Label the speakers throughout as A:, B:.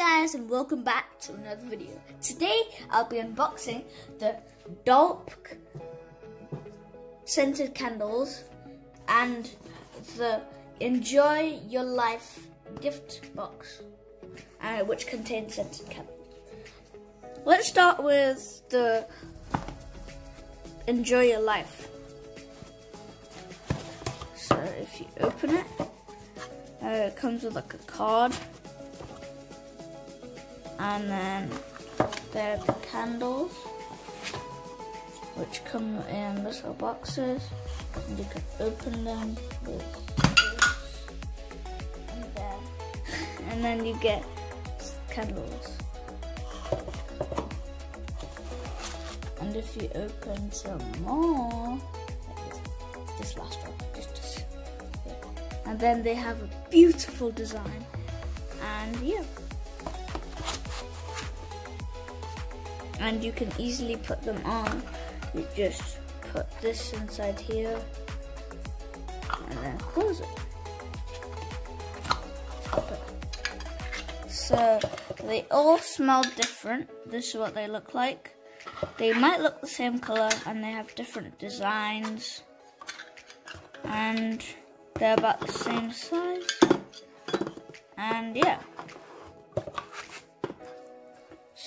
A: guys and welcome back to another video. Today I'll be unboxing the Dolp scented candles and the Enjoy Your Life gift box uh, which contains scented candles. Let's start with the Enjoy Your Life. So if you open it, uh, it comes with like a card and then there are the candles which come in little boxes. And you can open them and then and then you get candles. And if you open some more this, this last one just, just yeah. and then they have a beautiful design. And yeah and you can easily put them on. You just put this inside here and then close it. So they all smell different. This is what they look like. They might look the same color and they have different designs. And they're about the same size. And yeah.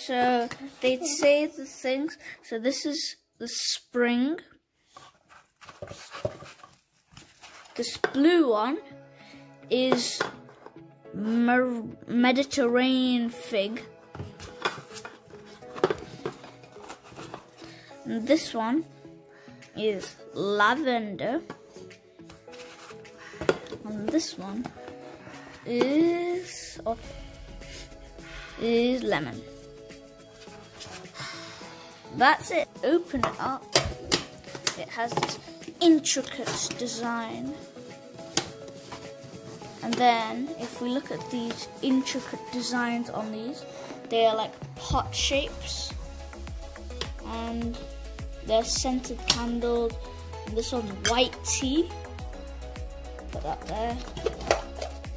A: So uh, they'd say the things. So this is the spring. This blue one is Mer Mediterranean fig. And this one is lavender. And this one is oh, is lemon that's it. Open it up. It has this intricate design. And then, if we look at these intricate designs on these, they are like pot shapes. And they're scented candles. And this one's white tea. Put that there.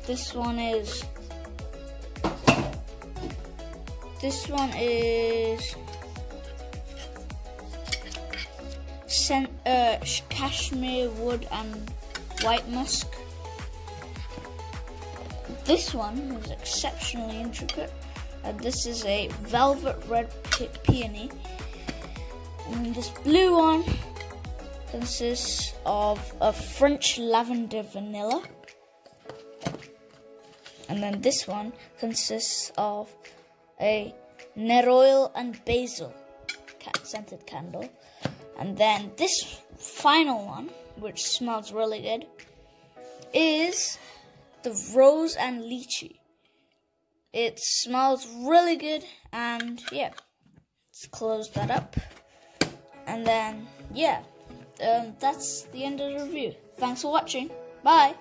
A: This one is. This one is scent, uh, cashmere wood and white musk. This one is exceptionally intricate. Uh, this is a velvet red pe peony. And this blue one consists of a French lavender vanilla. And then this one consists of a neroli and basil scented candle. And then this final one, which smells really good, is the rose and lychee. It smells really good, and yeah, let's close that up. And then, yeah, um, that's the end of the review. Thanks for watching. Bye.